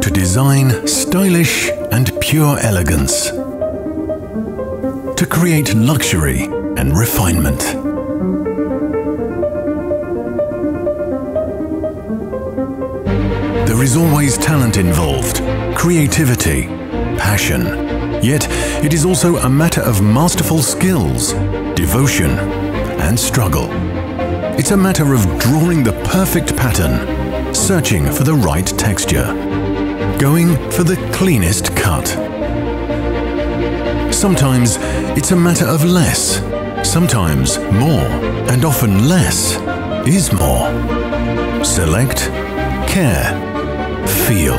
To design stylish and pure elegance. To create luxury and refinement. There is always talent involved, creativity, passion. Yet, it is also a matter of masterful skills, devotion, and struggle. It's a matter of drawing the perfect pattern, searching for the right texture, going for the cleanest cut. Sometimes it's a matter of less, sometimes more, and often less is more. Select, care, feel.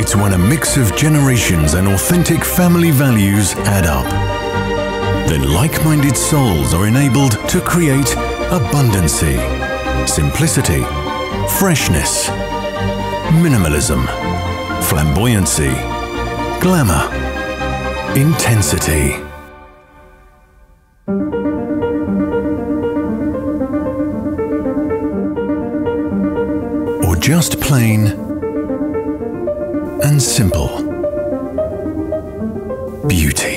It's when a mix of generations and authentic family values add up. Then like-minded souls are enabled to create abundancy, simplicity, freshness, minimalism, flamboyancy, glamour, intensity. Or just plain and simple. Beauty.